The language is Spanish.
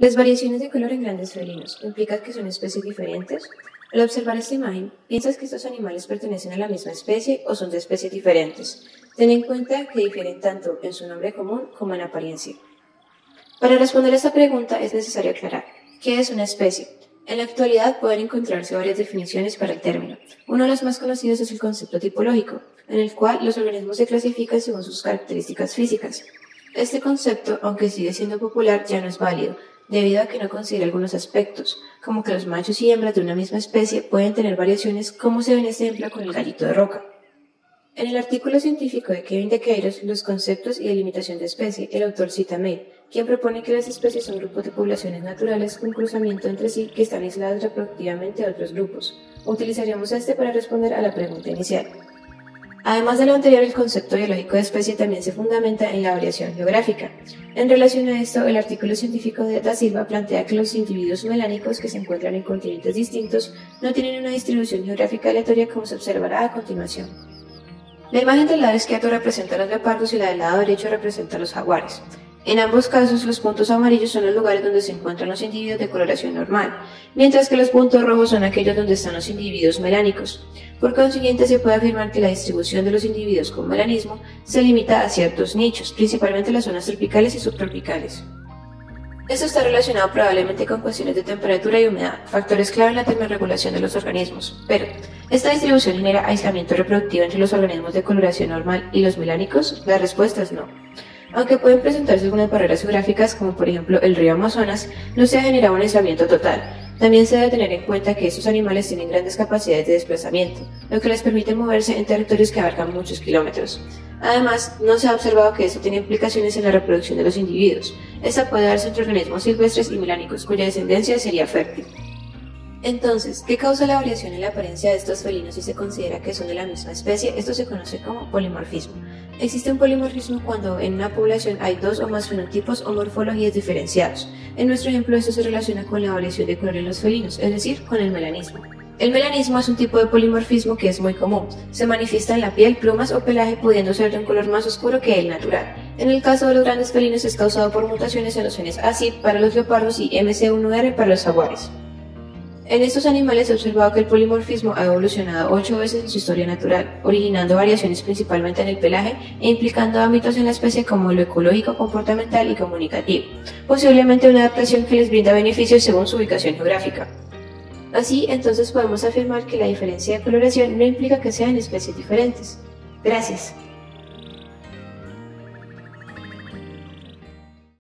Las variaciones de color en grandes felinos implican que son especies diferentes. Al observar esta imagen, piensas que estos animales pertenecen a la misma especie o son de especies diferentes. Ten en cuenta que difieren tanto en su nombre común como en apariencia. Para responder a esta pregunta es necesario aclarar qué es una especie. En la actualidad pueden encontrarse varias definiciones para el término. Uno de los más conocidos es el concepto tipológico, en el cual los organismos se clasifican según sus características físicas. Este concepto, aunque sigue siendo popular, ya no es válido, debido a que no considera algunos aspectos, como que los machos y hembras de una misma especie pueden tener variaciones, como se ve en este ejemplo con el gallito de roca. En el artículo científico de Kevin de Queiroz, Los conceptos y delimitación de especie, el autor cita a May, quien propone que las especies son grupos de poblaciones naturales con cruzamiento entre sí que están aisladas reproductivamente de otros grupos. Utilizaríamos este para responder a la pregunta inicial. Además de lo anterior, el concepto biológico de especie también se fundamenta en la variación geográfica. En relación a esto, el artículo científico de Da Silva plantea que los individuos melánicos que se encuentran en continentes distintos no tienen una distribución geográfica aleatoria como se observará a continuación. La imagen del lado izquierdo representa a los leopardos y la del lado derecho representa a los jaguares. En ambos casos, los puntos amarillos son los lugares donde se encuentran los individuos de coloración normal, mientras que los puntos rojos son aquellos donde están los individuos melánicos. Por consiguiente, se puede afirmar que la distribución de los individuos con melanismo se limita a ciertos nichos, principalmente las zonas tropicales y subtropicales. Esto está relacionado probablemente con cuestiones de temperatura y humedad, factores clave en la termorregulación de los organismos. Pero, ¿esta distribución genera aislamiento reproductivo entre los organismos de coloración normal y los melánicos? La respuesta es no. Aunque pueden presentarse algunas barreras geográficas, como por ejemplo el río Amazonas, no se ha generado un aislamiento total. También se debe tener en cuenta que estos animales tienen grandes capacidades de desplazamiento, lo que les permite moverse en territorios que abarcan muchos kilómetros. Además, no se ha observado que esto tiene implicaciones en la reproducción de los individuos. Esta puede darse entre organismos silvestres y melánicos, cuya descendencia sería fértil. Entonces, ¿qué causa la variación en la apariencia de estos felinos si se considera que son de la misma especie? Esto se conoce como polimorfismo. Existe un polimorfismo cuando en una población hay dos o más fenotipos o morfologías diferenciados. En nuestro ejemplo, esto se relaciona con la variación de color en los felinos, es decir, con el melanismo. El melanismo es un tipo de polimorfismo que es muy común. Se manifiesta en la piel, plumas o pelaje, pudiendo ser de un color más oscuro que el natural. En el caso de los grandes felinos es causado por mutaciones en los genes ACID para los leopardos y MC1R para los jaguares. En estos animales se ha observado que el polimorfismo ha evolucionado ocho veces en su historia natural, originando variaciones principalmente en el pelaje e implicando ámbitos en la especie como lo ecológico, comportamental y comunicativo, posiblemente una adaptación que les brinda beneficios según su ubicación geográfica. Así, entonces podemos afirmar que la diferencia de coloración no implica que sean especies diferentes. Gracias.